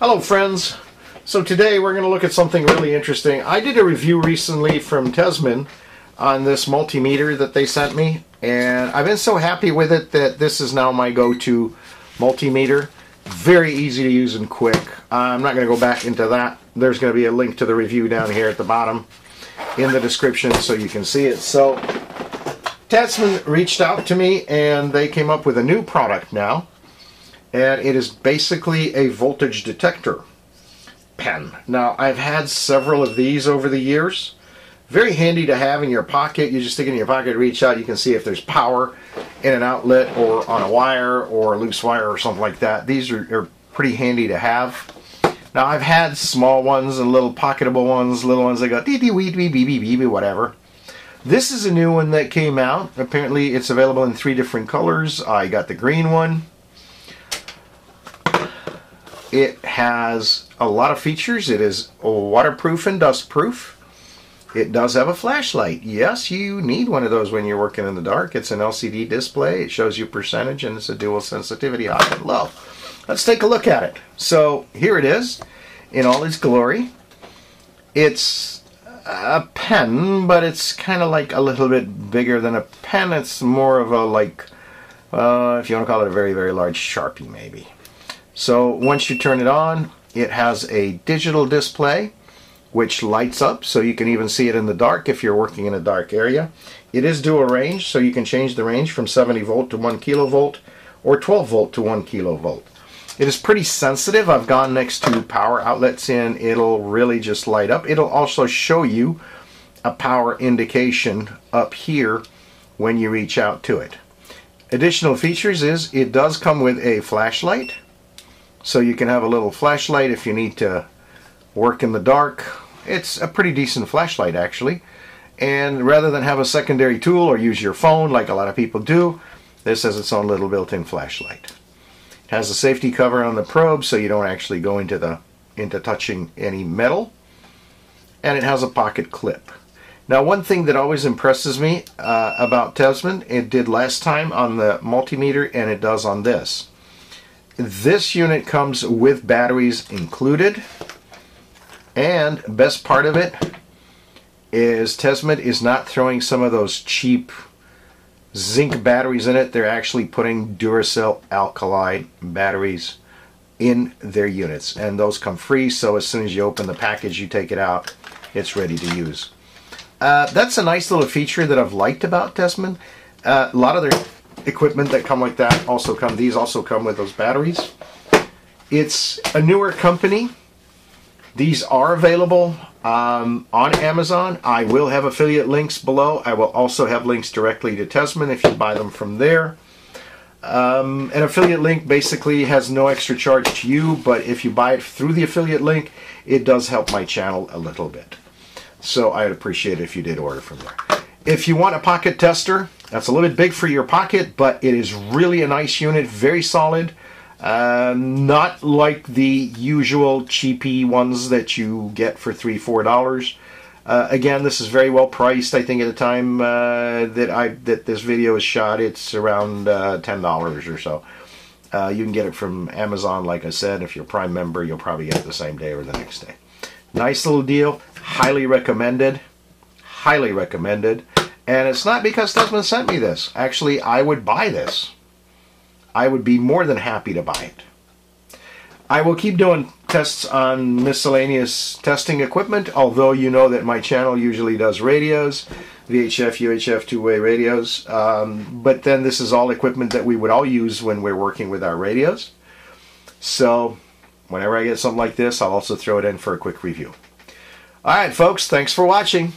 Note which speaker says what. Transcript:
Speaker 1: Hello friends. So today we're going to look at something really interesting. I did a review recently from Tesmen on this multimeter that they sent me and I've been so happy with it that this is now my go-to multimeter. Very easy to use and quick. I'm not going to go back into that. There's going to be a link to the review down here at the bottom in the description so you can see it. So Tesmen reached out to me and they came up with a new product now and it is basically a voltage detector pen. Now I've had several of these over the years. Very handy to have in your pocket. You just stick it in your pocket, reach out, you can see if there's power in an outlet or on a wire or a loose wire or something like that. These are, are pretty handy to have. Now I've had small ones and little pocketable ones, little ones that go dee dee wee dee bee bee bee whatever. This is a new one that came out. Apparently it's available in three different colors. I got the green one. It has a lot of features. It is waterproof and dustproof. It does have a flashlight. Yes, you need one of those when you're working in the dark. It's an LCD display. It shows you percentage and it's a dual sensitivity high and low. Let's take a look at it. So here it is in all its glory. It's a pen, but it's kind of like a little bit bigger than a pen. It's more of a like, uh, if you want to call it a very, very large Sharpie maybe. So once you turn it on, it has a digital display which lights up so you can even see it in the dark if you're working in a dark area. It is dual range so you can change the range from 70 volt to 1 kilovolt or 12 volt to 1 kilovolt. It is pretty sensitive. I've gone next to power outlets and it'll really just light up. It'll also show you a power indication up here when you reach out to it. Additional features is it does come with a flashlight so you can have a little flashlight if you need to work in the dark it's a pretty decent flashlight actually. And rather than have a secondary tool or use your phone like a lot of people do, this has its own little built-in flashlight. It has a safety cover on the probe so you don't actually go into the into touching any metal. And it has a pocket clip. Now one thing that always impresses me uh, about Tesmen, it did last time on the multimeter and it does on this. This unit comes with batteries included. And best part of it is Tesmen is not throwing some of those cheap zinc batteries in it. They're actually putting Duracell alkali batteries in their units. And those come free, so as soon as you open the package, you take it out, it's ready to use. Uh, that's a nice little feature that I've liked about Tesmen. Uh, a lot of their equipment that come like that also come, these also come with those batteries. It's a newer company. These are available um, on Amazon. I will have affiliate links below. I will also have links directly to Tesmen if you buy them from there. Um, an affiliate link basically has no extra charge to you, but if you buy it through the affiliate link, it does help my channel a little bit. So I'd appreciate it if you did order from there. If you want a pocket tester, that's a little bit big for your pocket, but it is really a nice unit, very solid. Uh, not like the usual cheapy ones that you get for three, four dollars. Uh, again, this is very well priced. I think at the time uh, that I that this video is shot, it's around uh, ten dollars or so. Uh, you can get it from Amazon, like I said. If you're a Prime member, you'll probably get it the same day or the next day. Nice little deal. Highly recommended. Highly recommended. And it's not because Tesmen sent me this. Actually, I would buy this. I would be more than happy to buy it. I will keep doing tests on miscellaneous testing equipment, although you know that my channel usually does radios, VHF, UHF, two-way radios, um, but then this is all equipment that we would all use when we're working with our radios. So whenever I get something like this, I'll also throw it in for a quick review. Alright folks, thanks for watching.